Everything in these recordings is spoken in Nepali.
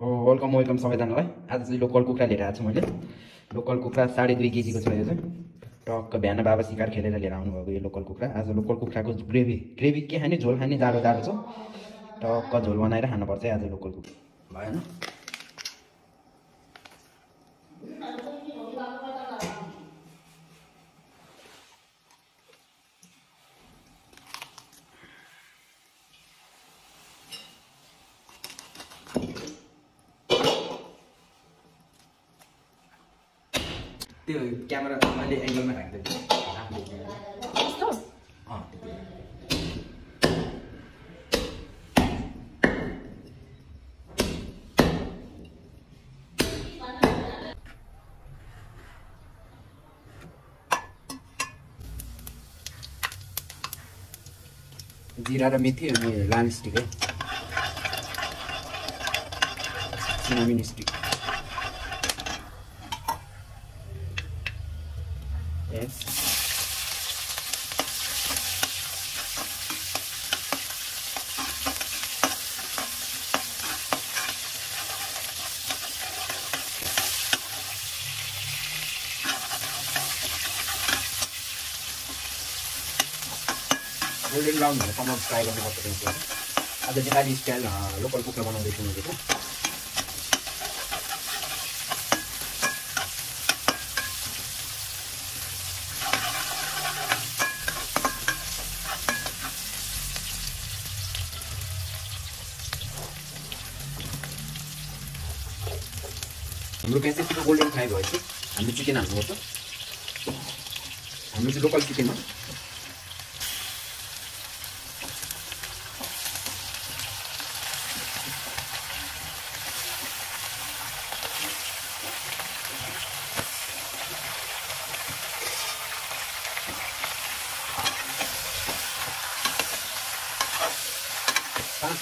वेलकम वेलकम सबैजनालाई। आज चाहिँ लोकल कुखुरा लिएर आएको छु मैले। लोकल कुखुरा साढे दुई केजीको छ यो चाहिँ। टक्क बिहान बाबा सिकार खेलेर लिएर आउनुभएको यो लोकल कुखुरा। आज लोकल कुखुराको ग्रेभी ग्रेभी के खाने झोल खाने जाडो जाडो छ। टक्क झोल बनाएर खानुपर्छ है आज लोकल कुखुरा। भएन? जिरा र मेथी अनि लाम स्टिक है सिनामिन स्टिक गोल्डन ब्राउन हुनेसम्म फ्राई गर्नुपर्छ त्यसको आज नेपाली स्टाइल लोकल कुखुरा बनाउँदैछु मैले चाहिँ हाम्रो त्यहाँ चाहिँ गोल्डन फ्राई भएपछि हामीले चिकन हाल्नुपर्छ हाम्रो चाहिँ लोकल चिकन हो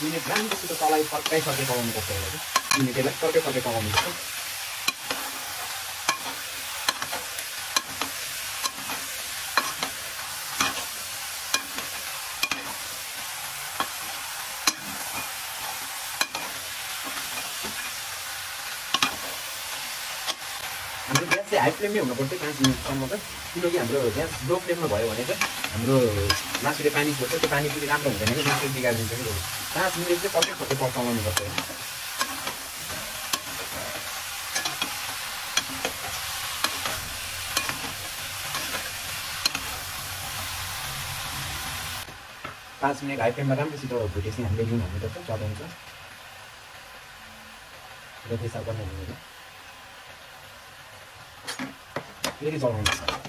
मिनट राम्रोसित तलाई पक्कै सर्कै पकाउनुपर्छ यसलाई चाहिँ मिनट यसलाई सर्कै सर्कै पकाउनुपर्छ हाम्रो ग्यास चाहिँ हाई फ्लेममै हुनुपर्छ पाँच मिनटसम्म चाहिँ किनकि हाम्रो ग्यास लो फ्लेममा भयो भने चाहिँ हाम्रो मासुले पानी छोड्छ त्यो पानी पनि राम्रो हुँदैन कि मासु बिगारिदिन्छ कि। पाँच मिनट चाहिँ पक्कै पक्कै पकाउनुपर्छ पाँच मिनट हाई फ्लेममा राम्रोसित भुटेपछि हामीले नुन हाल्नुपर्छ स्वाद अनुसार र त्यसो पनि हुँदैन फेरि चलाउनुपर्छ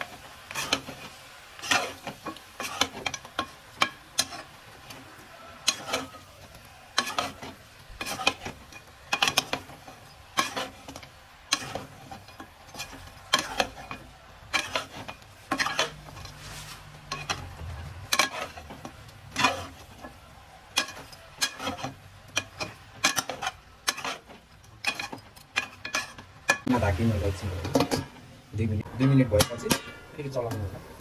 ढाकिनु एकछिन दुई मिनट दुई मिनट भएपछि फेरि चलाउनु होला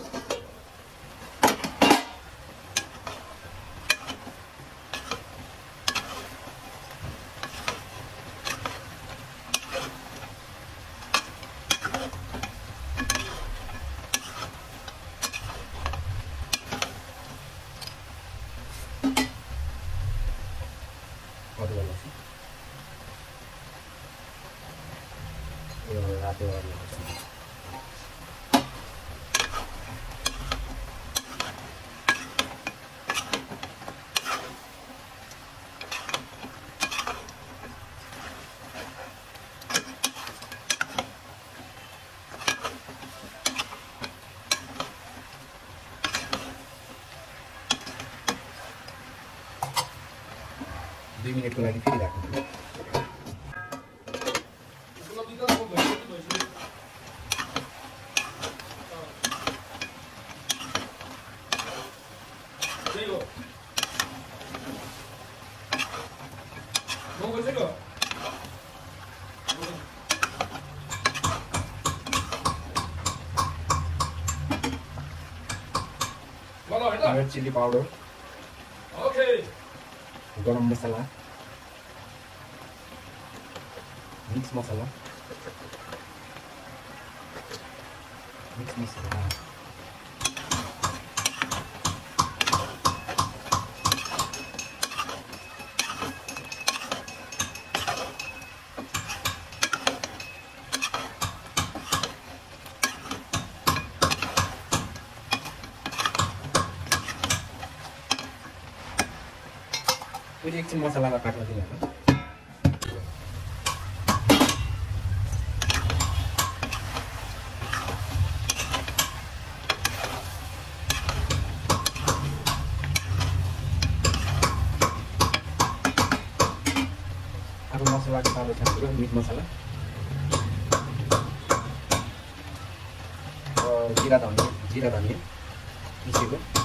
दुई मिनटको लागि फेरि राख्नु रेड चिल्ली पाउडर Okay. गरम मसला मिक्स मसला मिक्स मसला फेरि एकछिन मसलामा काट्न दिनु होला अब मसलाको पालो छ हाम्रो मिट मसला अब जिरा धनियाँ जिरा धनियाँ पिसेको टमाटर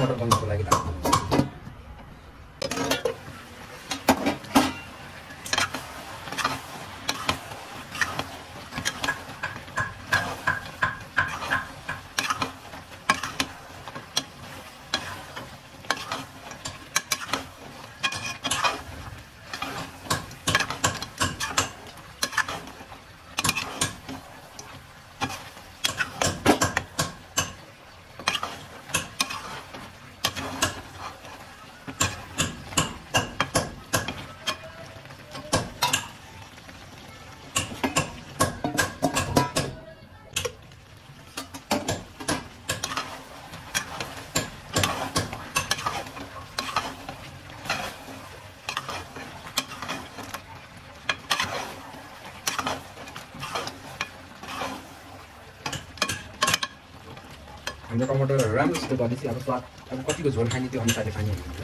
vamos rotando por aquí. टमाटरहरू राम्रोसित गरेपछि अब स्वाद अब कतिको झोल खाने त्यो अनुसारले हाल्नु हुन्छ।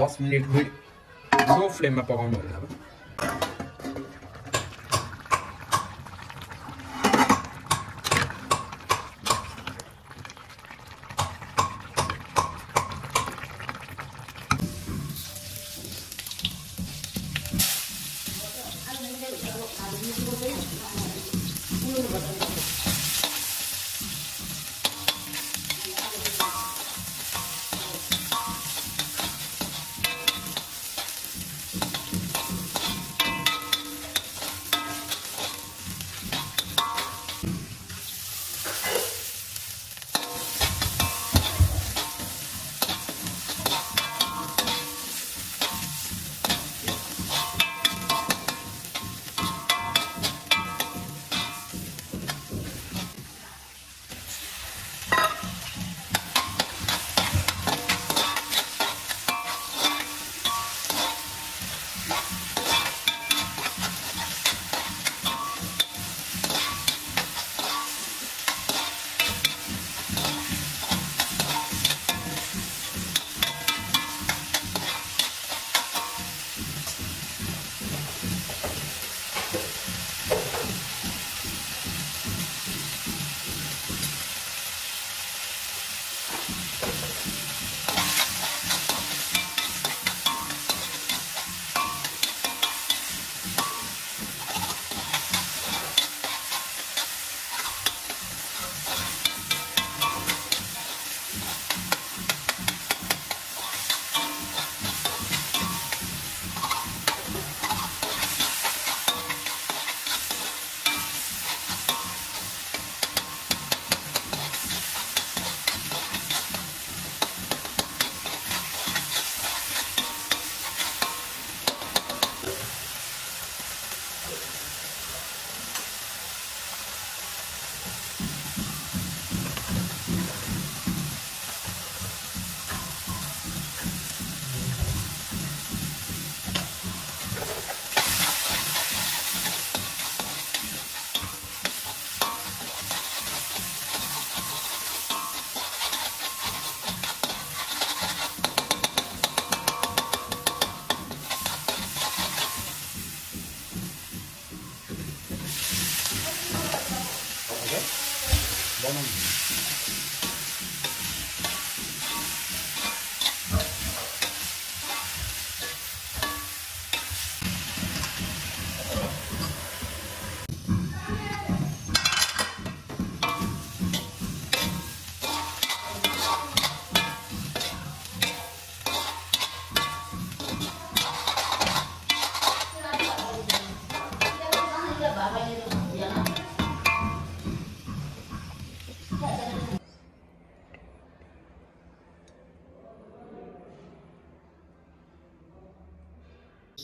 दस मिनट लो फ्लेममा पकाउनु होला अब।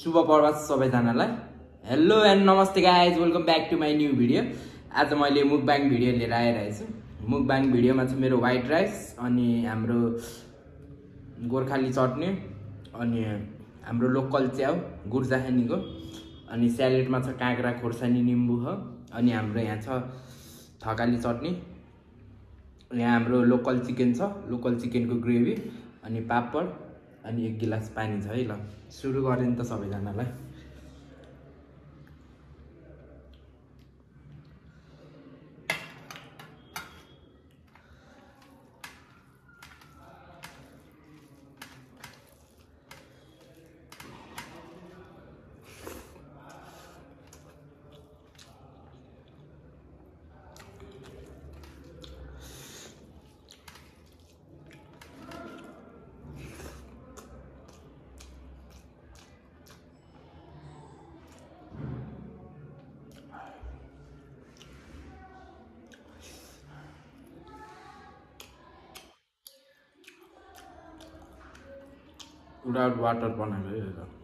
शुभ प्रभात सबैजनालाई। हेलो एन्ड नमस्ते guys welcome back to my new video आज मैले मुकबाङ भिडियो लिएर आइरहेछु मुकबाङ भिडियोमा चाहिँ मेरो वाइट राइस अनि हाम्रो गोर्खाली चटनी अनि हाम्रो लोकल च्याउ गुर्जाखानीको। अनि स्यालेडमा छ काँक्रा खोर्सानी निम्बु हो। अनि हाम्रो यहाँ छ थकाली चटनी। यहाँ हाम्रो लोकल चिकन छ। लोकल चिकनको ग्रेभी अनि पापड। अनि एक गिलास पानी छ है ल सुरु गरेँ नि त सबैजनालाई। विदाउट वाटर बनाएको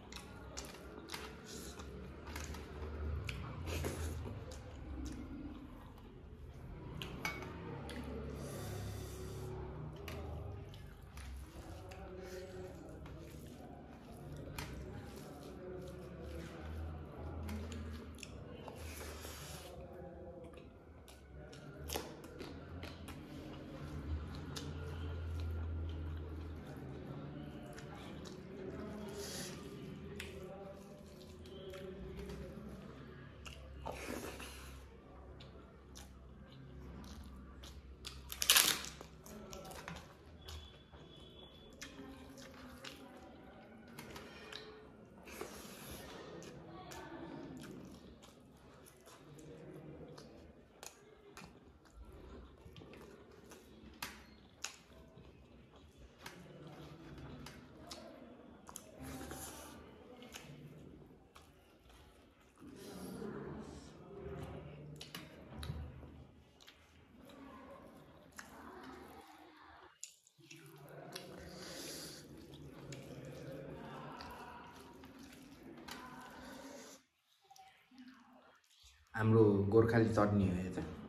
हाम्रो गोर्खाली चटनी हो यो चाहिँ।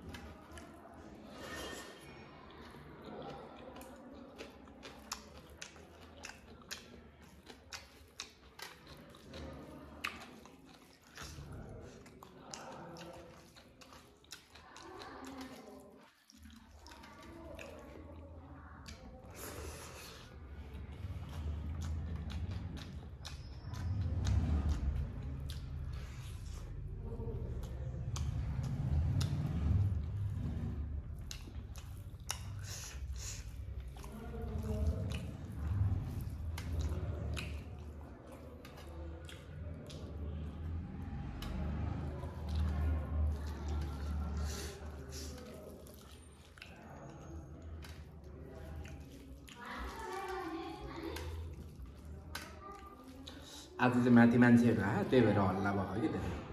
आज चाहिँ माथि मान्छेहरू आयो त्यही भएर हल्ला भएको कि धेरै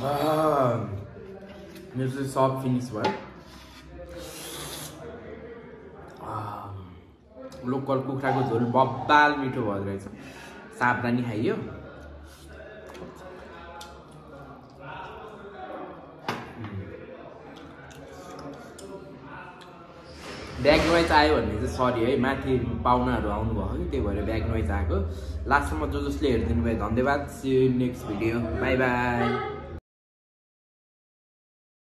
मेरो चाहिँ सब फिनिस भयो लोकल कुखुराको झोल बब्बाल मिठो भदो रहेछ सावधानी खाइयो ब्याक नोइज आयो भन्ने चाहिँ सरी है माथि पाहुनाहरू आउनुभयो कि त्यही भएर ब्याक नोइज आएको। लास्टमा जो जसले हेरिदिनु भयो। धन्यवाद see next video bye bye